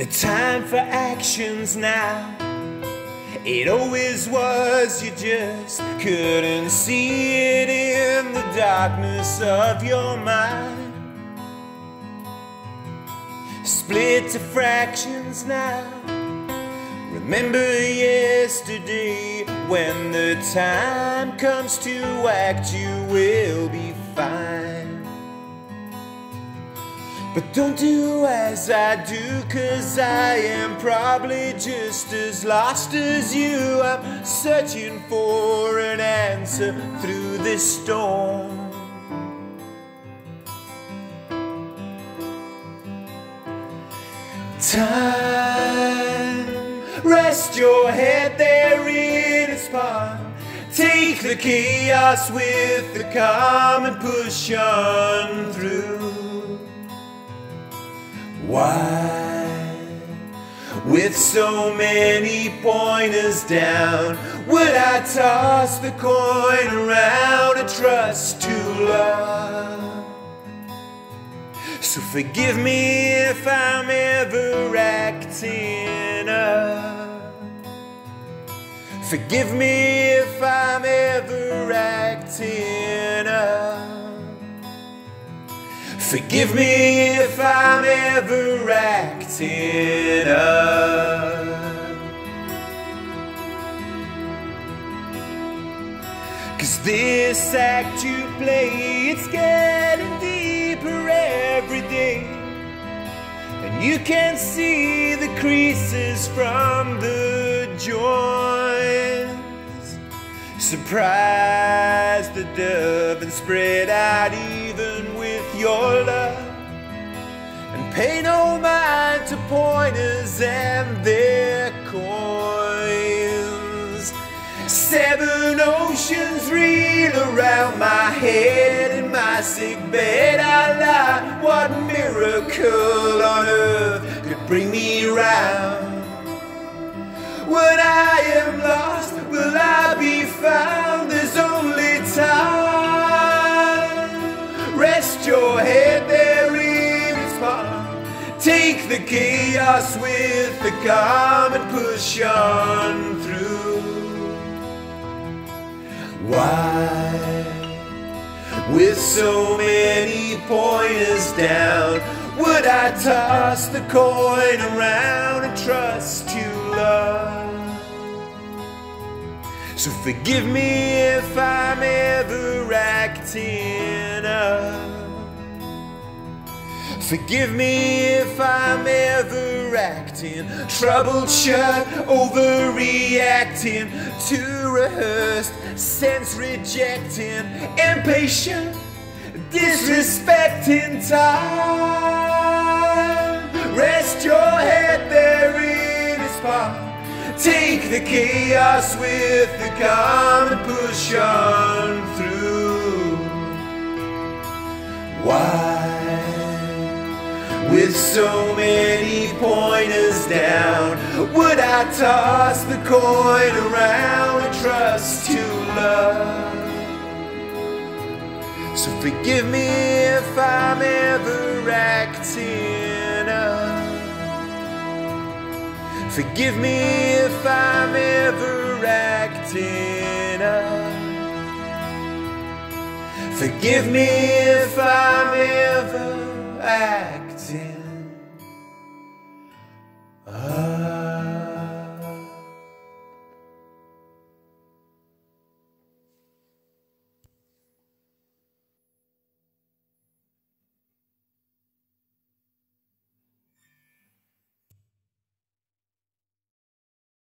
The time for actions now. It always was, you just couldn't see it in the darkness of your mind. Split to fractions now. Remember yesterday when the time comes to act, you will be fine. But don't do as I do, cause I am probably just as lost as you. I'm searching for an answer through this storm. Time, rest your head there in its palm. Take the chaos with the calm and push on through. Why, with so many pointers down, would I toss the coin around and trust to love? So forgive me if I'm ever acting up. Forgive me if I'm ever acting Forgive me if I'm ever acting up. Cause this act you play, it's getting deeper every day. And you can see the creases from the joints. Surprise the dove and spread out even with your love. And pay no mind to pointers and their coins. Seven oceans reel around my head in my sick bed. I lie, what miracle on earth could bring me round? When I chaos with the calm and push on through. Why? With so many pointers down, would I toss the coin around and trust to love? So forgive me if I'm ever acting up. Forgive me if I'm ever acting troubled shut, overreacting, too rehearsed, sense rejecting, impatient, disrespecting time. Rest your head there in its palm. Take the chaos with the calm and push on through. Why? With so many pointers down, would I toss the coin around and trust to love? So forgive me if I'm ever acting up. Forgive me if I'm ever acting up. Forgive me if I'm ever acting